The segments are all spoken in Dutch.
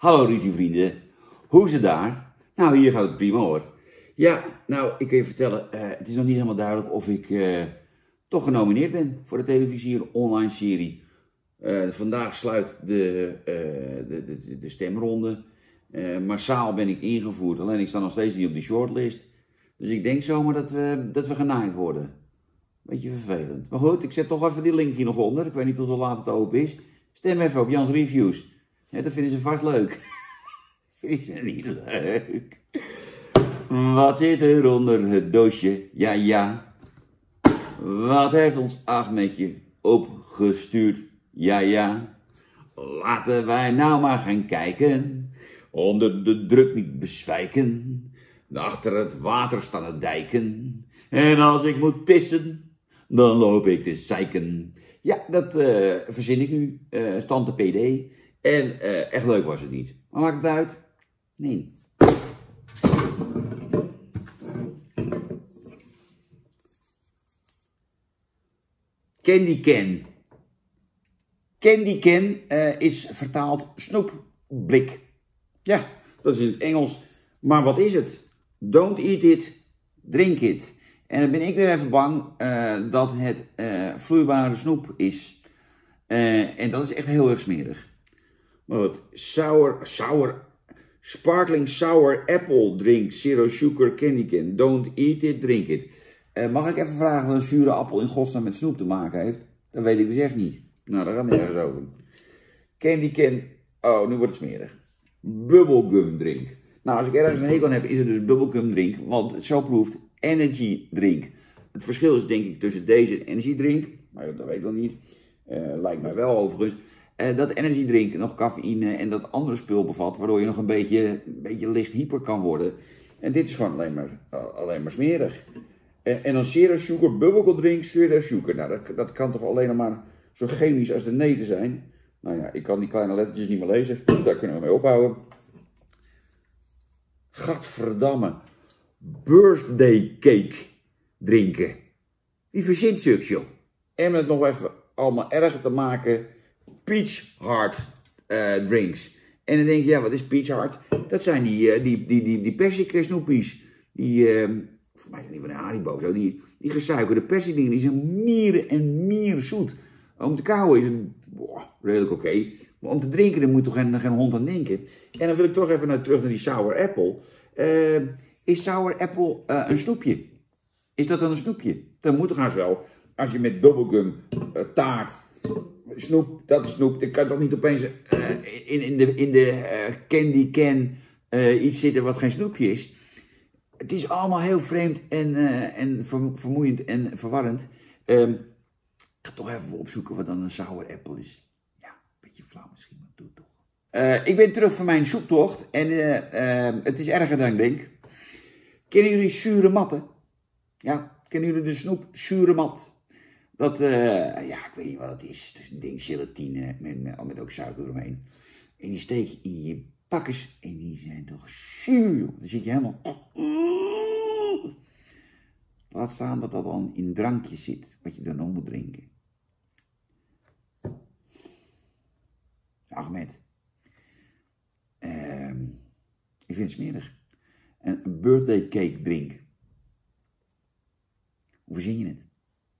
Hallo vrienden, hoe is het daar? Nou, hier gaat het prima hoor. Ja, nou, ik kan je vertellen, eh, het is nog niet helemaal duidelijk of ik eh, toch genomineerd ben voor de televisie online serie. Eh, vandaag sluit de, de, de, de, stemronde. massaal ben ik ingevoerd, alleen ik sta nog steeds niet op die shortlist. Dus ik denk zomaar dat we, dat we genaaid worden. Beetje vervelend. Maar goed, ik zet toch even die link hier nog onder. Ik weet niet hoe laat het open is. Stem even op Jans Reviews. Ja, dat vinden ze vast leuk. vinden ze niet leuk. Wat zit er onder het doosje? Ja, ja. Wat heeft ons Ahmedje opgestuurd? Ja, ja. Laten wij nou maar gaan kijken. Onder de druk niet bezwijken. Achter het water staan het dijken. En als ik moet pissen, dan loop ik te zeiken. Ja, dat uh, verzin ik nu. Uh, stand de PD. En uh, echt leuk was het niet. Maar maakt het uit? Nee. Candy Can. Candy Can uh, is vertaald snoepblik. Ja, dat is in het Engels. Maar wat is het? Don't eat it, drink it. En dan ben ik weer even bang uh, dat het vloeibare snoep is. En dat is echt heel erg smerig. Wat, sour, sour, sparkling sour apple drink, zero sugar candy can. Don't eat it, drink it. mag ik even vragen wat een zure appel in godsnaam met snoep te maken heeft? Dat weet ik dus echt niet. Nou, daar gaan we nergens over. Candy can, oh, nu wordt het smerig. Bubblegum drink. Nou, als ik ergens een hekel aan heb, is het dus bubblegum drink, want het zo proeft energy drink. Het verschil is denk ik tussen deze en energy drink, maar dat weet ik wel niet, uh, lijkt mij wel overigens, uh, dat energy drink nog cafeïne en dat andere spul bevat, waardoor je nog een beetje, een beetje licht hyper kan worden. En dit is gewoon alleen maar, alleen maar smerig. En, en dan zero sugar bubblegum drink, zero sugar. Nou, dat, dat kan toch alleen maar zo chemisch als de neten zijn. Nou ja, ik kan die kleine lettertjes niet meer lezen, dus daar kunnen we mee ophouden. Gadverdamme. Birthday cake drinken. Wie verzint joh? En met nog even allemaal erger te maken. Peach Heart uh, drinks. En dan denk je, ja, wat is Peach Heart? Dat zijn die, uh, die, die, die, die persik snoepies. Die, uh, voor mij zijn van Haribo zo. Die, die gesuikerde persikdingen, die zijn mieren en mieren zoet. Om te kauwen is het redelijk oké. Maar om te drinken, daar moet toch geen, geen hond aan denken. En dan wil ik toch even naar, terug naar die sour apple. Is sour apple een snoepje? Is dat dan een snoepje? Dan moet toch haast wel. Als je met bubblegum, taart, snoep, dat is snoep. Dan kan toch niet opeens in, in de, in de candy can iets zitten wat geen snoepje is. Het is allemaal heel vreemd en, en vermoeiend en verwarrend. Um, ik ga toch even opzoeken wat dan een sour apple is. Uh, ik ben terug van mijn zoektocht en uh, het is erger dan ik denk. Kennen jullie zure matten? Ja, kennen jullie de snoep zure mat? Dat, ja, ik weet niet wat het is. Het is een ding gelatine met, met, ook suiker eromheen. En die steek je in je pakkers en die zijn toch zuur. Dan zit je helemaal... Laat staan dat dat dan in drankje zit, wat je dan nog moet drinken. Ahmed. Uh, ik vind het smerig. En een birthday cake drink. Hoe verzin je het?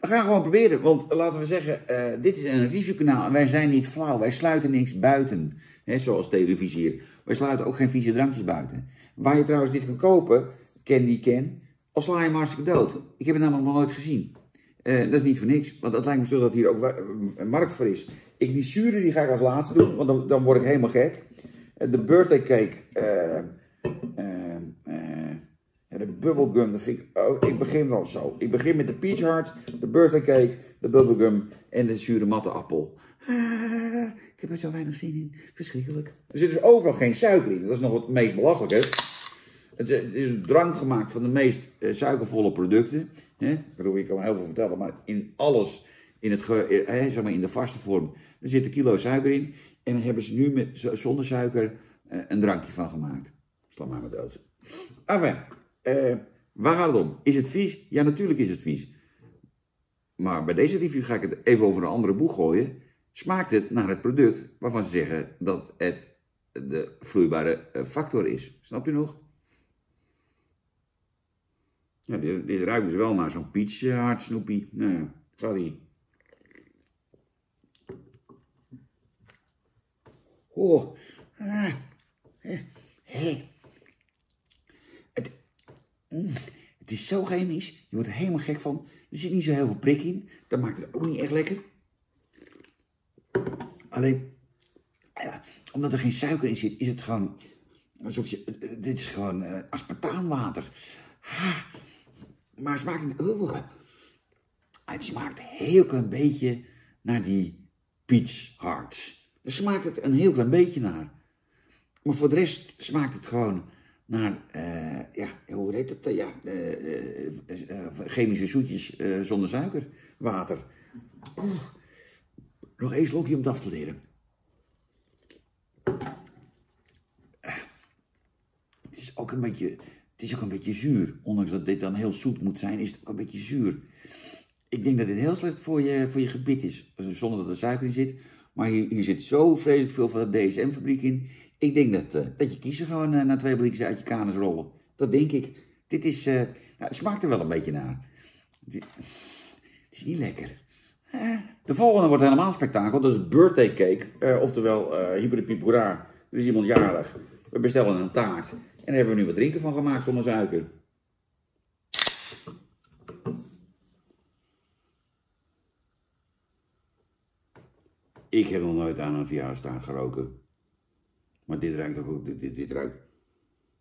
We gaan gewoon proberen, want laten we zeggen, uh, dit is een reviewkanaal en wij zijn niet flauw. Wij sluiten niks buiten, hè, zoals televisie hier. Wij sluiten ook geen vieze drankjes buiten. Waar je trouwens dit kan kopen, Candy Can, al sla je hem hartstikke dood. Ik heb het namelijk nog nooit gezien. Uh, dat is niet voor niks, want het lijkt me zo dat hier ook een markt voor is. Ik, die zure die ga ik als laatste doen, want dan, dan word ik helemaal gek. De birthday cake. Bubblegum. Dat vind ik, oh, ik begin wel zo. Ik begin met de peach heart, de birthday cake, de bubblegum en de zure matte appel. Ah, ik heb er zo weinig zin in. Verschrikkelijk. Er zit dus overal geen suiker in. Dat is nog het meest belachelijke. Het is een drank gemaakt van de meest uh, suikervolle producten. Hè? Ik ik kan heel veel vertellen, maar in alles, in, het, zeg maar in de vaste vorm, er zit een kilo suiker in. En dan hebben ze nu met, zonder suiker uh, een drankje van gemaakt. Sla maar maar dood. Enfin, waar gaat het om? Is het vies? Ja, natuurlijk is het vies. Maar bij deze review ga ik het even over een andere boeg gooien. Smaakt het naar het product waarvan ze zeggen dat het de vloeibare factor is. Snapt u nog? Ja, dit, dit ruikt dus wel naar zo'n peach hard snoepie. Nou ja, sorry. Oh, ah, eh, Het, mm, het is zo chemisch, je wordt er helemaal gek van. Er zit niet zo heel veel prik in, dat maakt het ook niet echt lekker. Alleen, omdat er geen suiker in zit, is het gewoon alsof je, eh, dit is gewoon uh, aspartaanwater. Ha, maar het smaakt, uh, het smaakt heel klein beetje naar die peach hearts. Daar smaakt het een heel klein beetje naar. Maar voor de rest smaakt het gewoon naar, uh, ja, hoe heet het? Ja, uh, uh, chemische zoetjes zonder suiker, water. Nog één slokje om het af te leren. Het is ook een beetje, het is ook een beetje zuur. Ondanks dat dit dan heel zoet moet zijn, is het ook een beetje zuur. Ik denk dat dit heel slecht voor je, voor je gebit is, zonder dat er suiker in zit. Maar hier, hier zit zo vreselijk veel van de DSM-fabriek in. Ik denk dat, uh, dat je kiezen gewoon uh, naar twee blikjes uit je kanus rollen. Dat denk ik. Dit is, uh, nou, het smaakt er wel een beetje naar. Het is, niet lekker. De volgende wordt helemaal spektakel. Dat is birthday cake. oftewel, uh, Er is iemand jarig. We bestellen een taart. En daar hebben we nu wat drinken van gemaakt zonder suiker. Ik heb nog nooit aan een verjaardagstaart geroken. Maar dit ruikt toch ook, dit, dit, dit ruikt,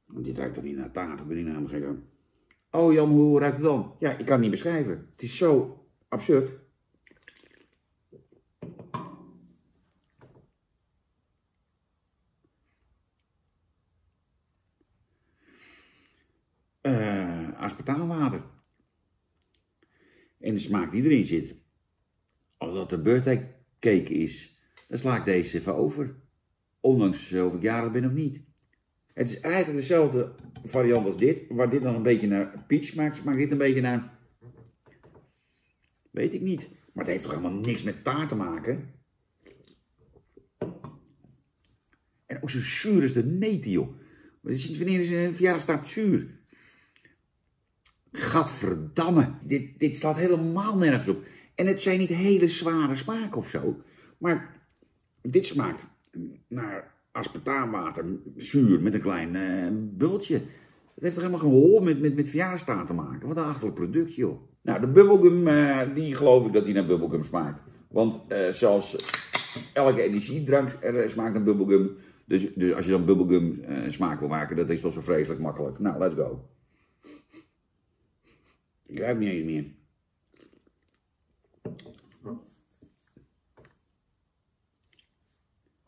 dit ruikt toch niet naar taart, dat ben ik namelijk gek aan. Oh Jan, hoe ruikt het dan? Ja, ik kan het niet beschrijven. Het is zo absurd. Uh, aspartaanwater. En de smaak die erin zit. Als dat de birthday cake is, dan sla ik deze even over. Ondanks of ik jarig ben of niet. Het is eigenlijk dezelfde variant als dit, waar dit dan een beetje naar peach smaakt, smaakt dit een beetje naar... Weet ik niet. Maar het heeft toch helemaal niks met taart te maken? En ook zo zuur is de neten, joh. Sinds wanneer is een verjaardagstaart zuur? Gadverdamme, dit, dit slaat helemaal nergens op. En het zijn niet hele zware smaken of zo. Maar dit smaakt naar aspartaanwater, zuur, met een klein uh, bultje. Het heeft er helemaal geen hol met, met, met te maken. Wat een achterlijk product, joh. Nou, de bubblegum, uh, die geloof ik dat die naar bubblegum smaakt. Want uh, zelfs elke energiedrank er smaakt naar bubblegum. Dus, dus als je dan bubblegum smaak wil maken, dat is toch zo vreselijk makkelijk. Nou, let's go. Ik ruik niet eens meer.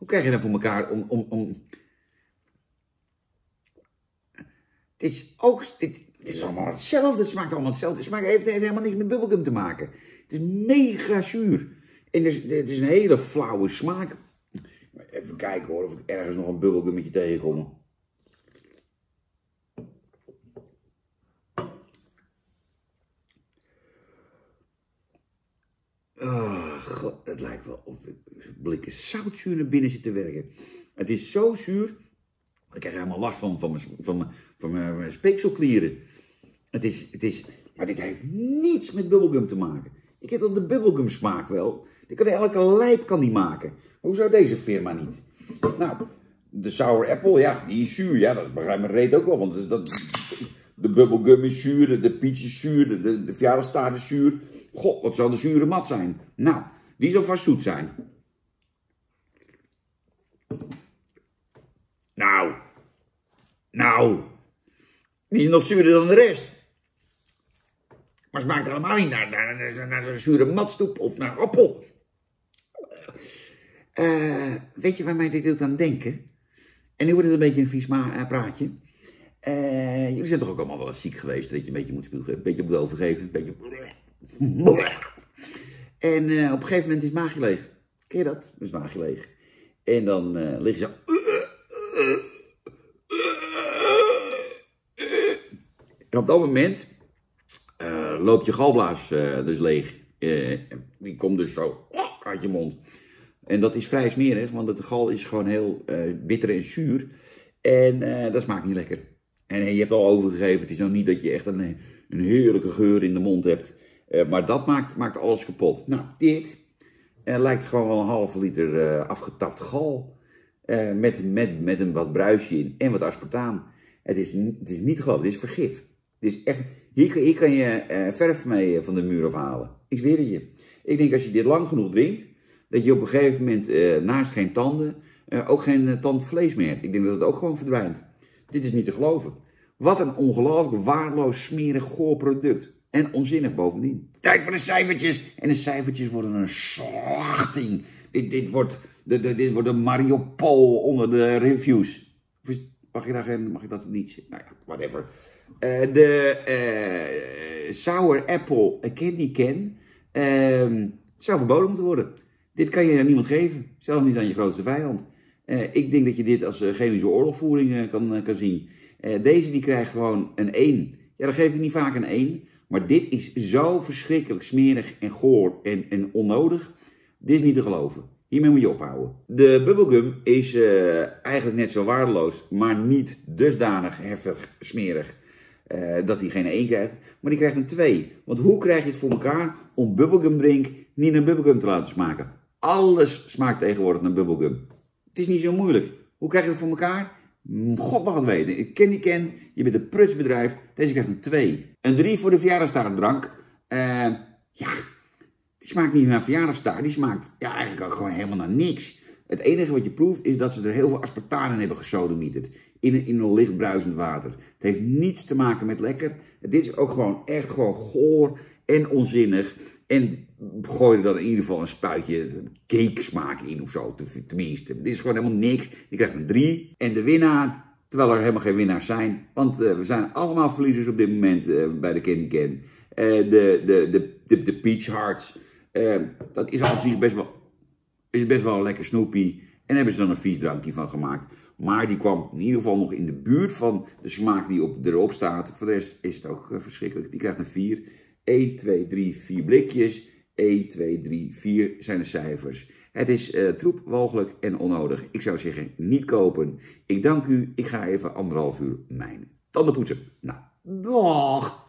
Hoe krijg je dat voor elkaar om... om, om... Het is ook... Het, is allemaal hetzelfde. Het smaakt allemaal hetzelfde. Het smaakt, heeft, heeft helemaal niks met bubblegum te maken. Het is mega zuur. En het is, het is een hele flauwe smaak. Even kijken hoor, of ik ergens nog een bubbelgummetje tegenkom. Oh, god, het lijkt wel of blikken zoutzuur naar binnen zit te werken. Het is zo zuur. Ik krijg helemaal last van, van, mijn, van, mijn, van mijn speekselklieren. Het is, het is, maar dit heeft niets met bubblegum te maken. Ik heb al de bubblegum smaak wel. Die kan elke lijp kan die maken. hoe zou deze firma niet? Nou, de sour apple, ja, die is zuur. Ja, dat begrijpt mijn reet ook wel. Want dat, de bubblegum is zuur, de peach is zuur, de, de, de is zuur. God, wat zal de zure mat zijn? Nou, die zal vast zoet zijn. Nou, nou, die is nog zuurder dan de rest. Maar smaakt helemaal niet naar, naar, naar, zo'n zure matstoep of naar appel. Uh, weet je waar mij dit doet aan denken? En nu wordt het een beetje een vies uh, praatje. Uh, jullie zijn toch ook allemaal wel ziek geweest, dat je een beetje moet spugen, een beetje moet overgeven, een beetje... En uh, op een gegeven moment is het maagje leeg. Ken je dat? Dan is het maagje leeg. En dan uh, lig je zo... En op dat moment uh, loopt je galblaas dus leeg. die komt dus zo uit je mond. En dat is vrij smerig, want het gal is gewoon heel bitter en zuur. En dat smaakt niet lekker. En je hebt al overgegeven, het is nou niet dat je echt een, een heerlijke geur in de mond hebt. Uh, maar dat maakt, maakt alles kapot. Nou, dit lijkt gewoon wel een halve liter afgetapt gal. met, met, met een wat bruisje in en wat aspartaan. Het is, het is niet geloven, het is vergif. Het is echt, hier, hier kan je verf mee van de muur afhalen. Ik zweer het je. Ik denk als je dit lang genoeg drinkt, dat je op een gegeven moment naast geen tanden ook geen tandvlees meer hebt. Ik denk dat het ook gewoon verdwijnt. Dit is niet te geloven. Wat een ongelooflijk waardeloos, smerig, goor product. En onzinnig bovendien. Tijd voor de cijfertjes. En de cijfertjes worden een slachting. Dit, dit, wordt, de, dit wordt een Mariupol onder de reviews. Mag je daar geen, mag ik dat niet? Nou ja, whatever. de Sour Apple Candy Can uh, zou verboden moeten worden. Dit kan je aan niemand geven, zelfs niet aan je grootste vijand. Uh, ik denk dat je dit als uh, chemische oorlogvoering uh, kan, kan zien. deze die krijgt gewoon een 1. Ja, dan geef ik niet vaak een 1. Maar dit is zo verschrikkelijk smerig en goor en, en onnodig. Dit is niet te geloven. Hiermee moet je ophouden. De bubblegum is eigenlijk net zo waardeloos, maar niet dusdanig heftig smerig uh, dat hij geen 1 krijgt, maar die krijgt een 2. Want hoe krijg je het voor elkaar om bubblegum drink niet naar bubblegum te laten smaken? Alles smaakt tegenwoordig naar bubblegum. Het is niet zo moeilijk. Hoe krijg je het voor elkaar? God mag het weten. Ik ken die ken. Je bent een prutsbedrijf. Deze krijgt een 2. Een 3 voor de verjaardagstaartdrank. Uh, ja, die smaakt niet naar verjaardagstaart. Die smaakt ja, eigenlijk ook gewoon helemaal naar niks. Het enige wat je proeft is dat ze er heel veel aspartaan in hebben gesodemieterd. In een, in een licht bruisend water. Het heeft niets te maken met lekker. Dit is ook gewoon echt gewoon goor en onzinnig. En gooi er dan in ieder geval een spuitje cake smaak in of zo. Tenminste. Dit is gewoon helemaal niks. Je krijgt een 3. En de winnaar, terwijl er helemaal geen winnaars zijn. Want uh, we zijn allemaal verliezers op dit moment uh, bij de Candy Can. Uh, de, de, de, de, Peach Hearts. dat is al best wel is best wel een lekker snoepie. En hebben ze dan een vies drankje van gemaakt. Maar die kwam in ieder geval nog in de buurt van de smaak die op, erop staat. Voor de rest is het ook verschrikkelijk. Die krijgt een 4. 1, 2, 3, 4 blikjes. 1, 2, 3, 4 zijn de cijfers. Het is uh, troep, walgelijk en onnodig. Ik zou zeggen, niet kopen. Ik dank u. Ik ga even anderhalf uur mijn tanden poetsen. Nou, dag!